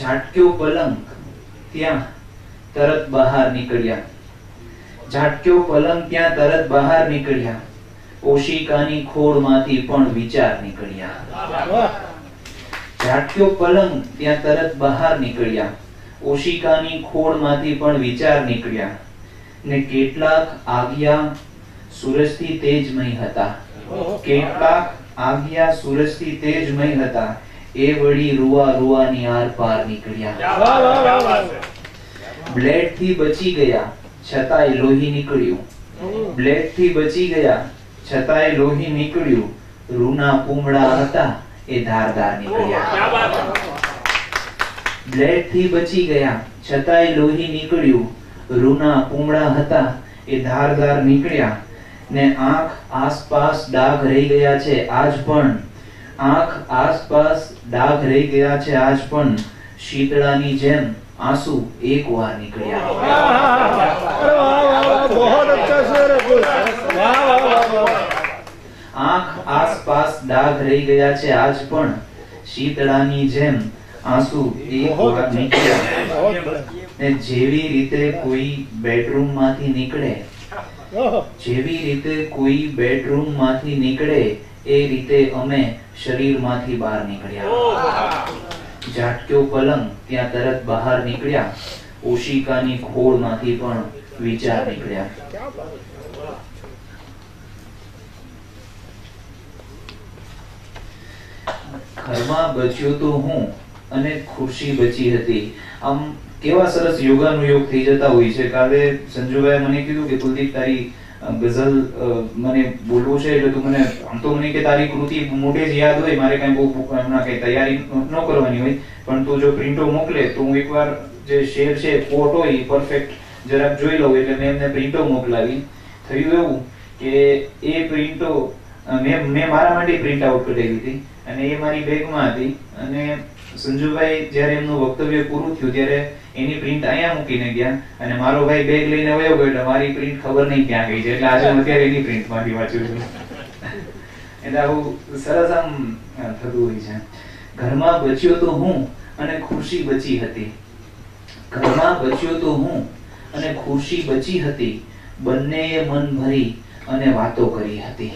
ઝાટક્યો પલંગ ત્યાં તરત બહાર નીકળ્યા. ઝાટક્યો પલંગ ત્યાં તરત બહાર નીકળ્યા. ઓશિકાની ખોળમાંથી પણ વિચાર નીકળ્યા. ઝાટક્યો પલંગ ત્યાં તરત બહાર નીકળ્યા. ઓશિકાની ખોળમાંથી પણ વિચાર નીકળ્યા. ને કેટલાક આવ્યા સૂરજથી તેજમય હતા. કેટલાક આવ્યા સૂરજથી તેજમય હતા. એ વળી રૂવા રૂવાની આર પાર નીકળ્યા. બ્લેડથી બચી ગયા છતાંય લોહી નીકળ્યું. બ્લેડથી બચી ગયા છતાંય લોહી નીકળ્યું. રૂના પૂમડા હતા એ ધારદાર નીકળ્યા. બ્લેડથી બચી ગયા છતાંય લોહી નીકળ્યું. રૂના પૂમડા હતા એ ધારદાર નીકળ્યા. ને આંખ આસપાસ ડાઘ રહી ગયા છે આજ પણ. આંખ આસપાસ ડાઘ રહી ગયા છે આજ પણ શીતળાની જેમ આંસુ એક વાર નીકળ્યા આંખ આસપાસ ડાઘ રહી ગયા છે આજ પણ શીતળાની જેમ આંસુ એક વાર નીકળ્યા ને જેવી રીતે કોઈ બેડરૂમમાંથી નીકળે જેવી રીતે કોઈ બેડરૂમમાંથી નીકળે એ રીતે અમે શરીરમાંથી બહાર નીકળ્યા. ઝાટક્યો પલંગ ત્યાં તરત બહાર નીકળ્યા. ઓશિકાની ખોળમાંથી પણ વિચાર નીકળ્યા. ઘરમાં બચ્યો તો હું અને ખુરશી બચી હતી. આમ કેવા સરસ યોગાનું યોગ થઈ જતા હોય છે? કાલે સંજુભાઈ મને કીધું કે, કુલદીપ, તારી ગઝલ મને બોલવું છે એટલે તું મને, આમ તો મને કે તારી કૃતિ મોઢે જ યાદ હોય, મારે કઈ બહુ એમના કઈ તૈયારી ન કરવાની હોય. પણ તું જો પ્રિન્ટો મોકલે, તો હું એકવાર જે શેર છે કોટ હોય પરફેક્ટ જરાક જોઈ લઉં એટલે મેં એમને પ્રિન્ટો મોકલાવી. થયું એવું કે એ પ્રિન્ટો મેં મેં મારા માટે પ્રિન્ટ આઉટ કરી હતી અને એ મારી બેગમાં હતી અને સંજુભાઈ જ્યારે એમનું વક્તવ્ય પૂરું થયું ત્યારે એની પ્રિન્ટ અહીંયા મૂકીને ગયા અને મારો ભાઈ બેગ લઈને વયો ગયો એટલે મારી પ્રિન્ટ ખબર નહીં ક્યાં ગઈ છે. એટલે આજે હું અત્યારે એની પ્રિન્ટમાંથી વાંચું છું. એટલે આવું સરસ આમ થતું હોય છે. ઘરમાં બચ્યો તો હું અને ખુરશી બચી હતી. ઘરમાં બચ્યો તો હું અને ખુરશી બચી હતી. બંને મન ભરી અને વાતો કરી હતી.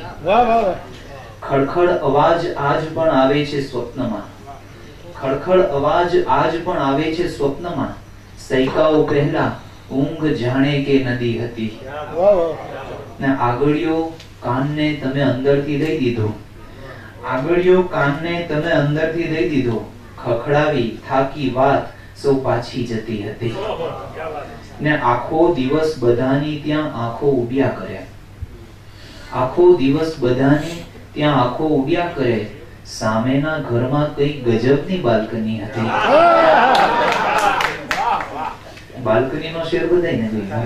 ખડખડ અવાજ આજ પણ આવે છે સ્વપ્નમાં. ખડખડ અવાજ આજ પણ આવે છે સ્વપ્નમાં. સૈકાઓ પહેલા ઊંઘ જાણે કે નદી હતી. ને આગળિયો કાનને તમે અંદરથી દઈ દીધો. આગળિયો કાનને તમે અંદરથી દઈ દીધો. ખખડાવી, થાકી વાત સો પાછી જતી હતી. ને આખો દિવસ બધાની ત્યાં આંખો ઉડ્યા કરે આખો દિવસ બધાની ત્યાં આંખો ઉડ્યા કરે સામેના ઘરમાં કઈ ગજબની બાલ્કની હતી. બાલ્કનીનો શેર બધાયને જોયો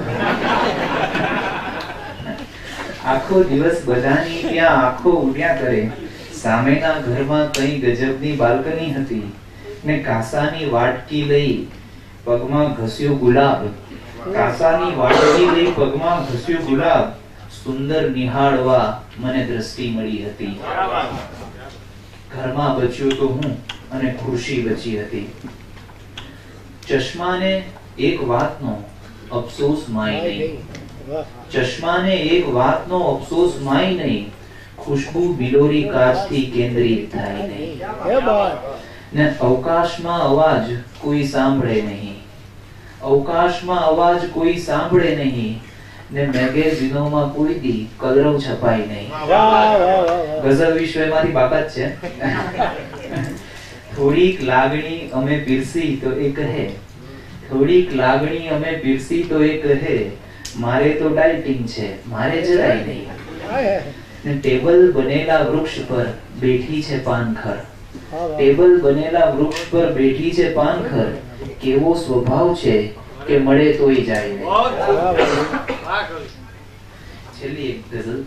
આખો દિવસ બધાની ત્યાં આખો ઉડ્યા કરે. સામેના ઘરમાં કઈ ગજબની બાલ્કની હતી ને કાસાની વાટકી લઈ પગમાં ઘસ્યો ગુલાબ. કાસાની વાટકી લઈ પગમાં ઘસ્યો ગુલાબ. સુંદર નિહાળવા મને દ્રષ્ટિ મળી હતી. ઘરમાં બચ્યો તો હું અને ખુરશી બચી હતી. ચશ્માને એક વાતનો અફસોસ માય નહીં. ચશ્માને એક વાતનો અફસોસ માય નહીં. ખુશ્બુ બિલોરી કાચથી કેન્દ્રિત થાય નહીં. ને અવકાશમાં અવાજ કોઈ સાંભળે નહીં. અવકાશમાં અવાજ કોઈ સાંભળે નહીં. ને મેગેઝિનોમાં કોઈ દી કલરવ છપાઈ નહીં. ગઝલ વિશ્વમાંથી બાબત છે. થોડીક લાગણી અમે પીરસી તો એ કહે. થોડીક લાગણી અમે પીરસી તો એ કહે. મારે તો ડાયટિંગ છે મારે જરાય નહીં. ને ટેબલ બનેલા વૃક્ષ પર બેઠી છે પાનખર. ટેબલ બનેલા વૃક્ષ પર બેઠી છે પાનખર. કેવો સ્વભાવ છે કે મળે તોય જાય નહીં. છેલ્લી એક ગઝલ.